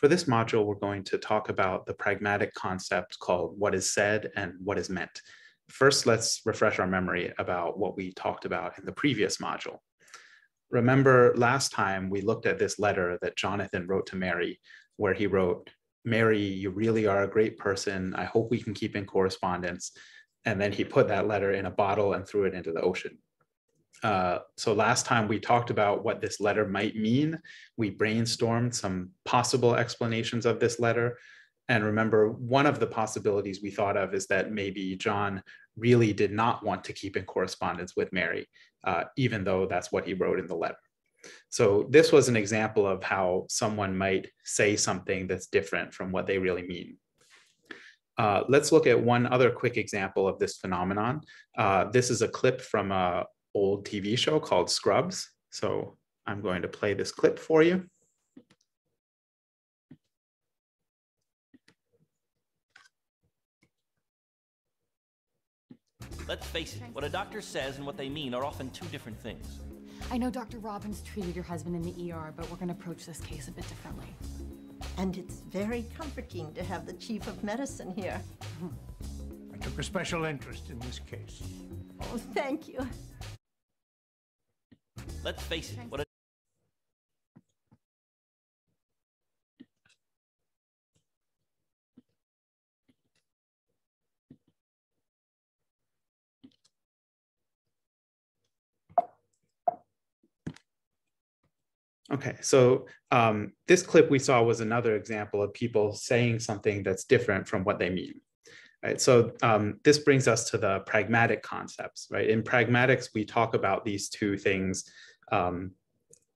For this module, we're going to talk about the pragmatic concept called what is said and what is meant. First, let's refresh our memory about what we talked about in the previous module. Remember last time we looked at this letter that Jonathan wrote to Mary, where he wrote, Mary, you really are a great person. I hope we can keep in correspondence. And then he put that letter in a bottle and threw it into the ocean. Uh, so last time we talked about what this letter might mean. We brainstormed some possible explanations of this letter. And remember, one of the possibilities we thought of is that maybe John really did not want to keep in correspondence with Mary, uh, even though that's what he wrote in the letter. So this was an example of how someone might say something that's different from what they really mean. Uh, let's look at one other quick example of this phenomenon. Uh, this is a clip from a old TV show called Scrubs. So I'm going to play this clip for you. Let's face it, what a doctor says and what they mean are often two different things. I know Dr. Robbins treated your husband in the ER, but we're going to approach this case a bit differently. And it's very comforting to have the chief of medicine here. I took a special interest in this case. Oh, thank you. Let's face it, what a Okay, so um, this clip we saw was another example of people saying something that's different from what they mean. Right, so um, this brings us to the pragmatic concepts, right? In pragmatics, we talk about these two things. Um,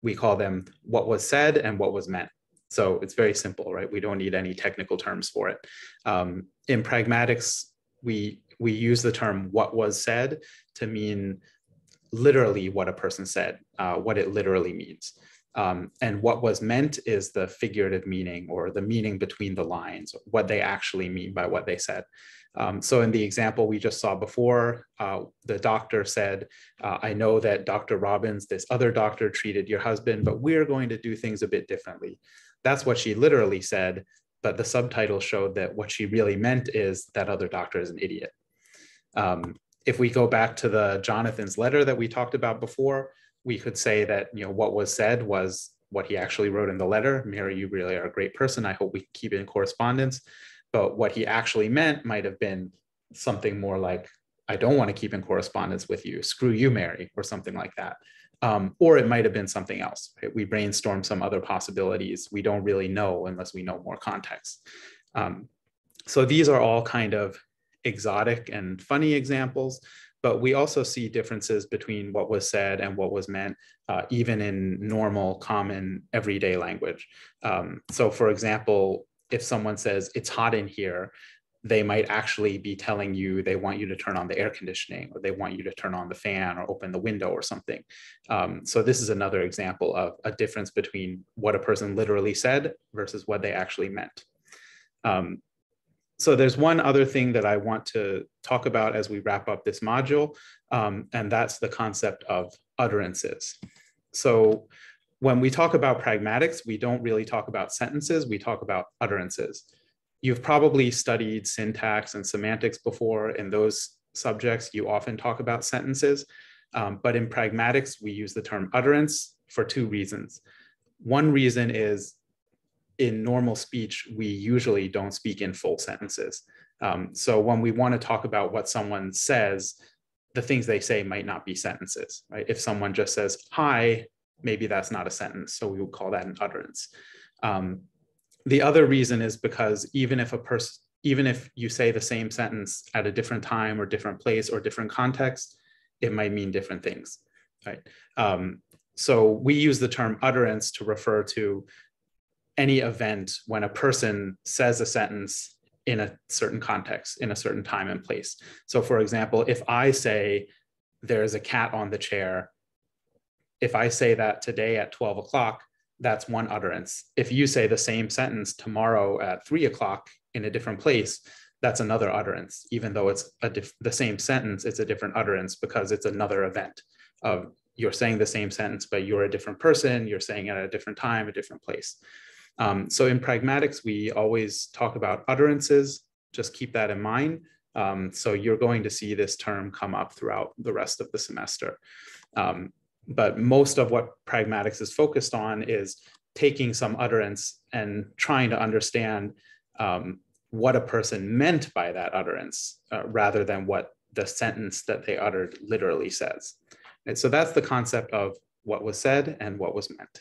we call them what was said and what was meant. So it's very simple, right? We don't need any technical terms for it. Um, in pragmatics, we we use the term what was said to mean literally what a person said, uh, what it literally means. Um, and what was meant is the figurative meaning or the meaning between the lines, what they actually mean by what they said. Um, so in the example we just saw before, uh, the doctor said, uh, I know that Dr. Robbins, this other doctor treated your husband, but we're going to do things a bit differently. That's what she literally said, but the subtitle showed that what she really meant is that other doctor is an idiot. Um, if we go back to the Jonathan's letter that we talked about before, we could say that you know what was said was what he actually wrote in the letter. Mary you really are a great person. I hope we keep in correspondence. But what he actually meant might have been something more like i don't want to keep in correspondence with you. Screw you mary or something like that. Um, or it might have been something else right? we brainstorm some other possibilities. We don't really know unless we know more context. Um, so these are all kind of exotic and funny examples but we also see differences between what was said and what was meant, uh, even in normal, common, everyday language. Um, so, for example, if someone says, it's hot in here, they might actually be telling you they want you to turn on the air conditioning or they want you to turn on the fan or open the window or something. Um, so this is another example of a difference between what a person literally said versus what they actually meant. Um, so there's one other thing that I want to talk about as we wrap up this module, um, and that's the concept of utterances. So when we talk about pragmatics, we don't really talk about sentences, we talk about utterances. You've probably studied syntax and semantics before. In those subjects, you often talk about sentences. Um, but in pragmatics, we use the term utterance for two reasons. One reason is in normal speech, we usually don't speak in full sentences. Um, so when we want to talk about what someone says, the things they say might not be sentences, right? If someone just says, hi, maybe that's not a sentence. So we would call that an utterance. Um, the other reason is because even if a person, even if you say the same sentence at a different time or different place or different context, it might mean different things, right? Um, so we use the term utterance to refer to any event when a person says a sentence in a certain context, in a certain time and place. So, for example, if I say there's a cat on the chair, if I say that today at 12 o'clock, that's one utterance. If you say the same sentence tomorrow at three o'clock in a different place, that's another utterance. Even though it's the same sentence, it's a different utterance because it's another event of you're saying the same sentence, but you're a different person, you're saying it at a different time, a different place. Um, so in pragmatics, we always talk about utterances. Just keep that in mind. Um, so you're going to see this term come up throughout the rest of the semester. Um, but most of what pragmatics is focused on is taking some utterance and trying to understand um, what a person meant by that utterance uh, rather than what the sentence that they uttered literally says. And so that's the concept of what was said and what was meant.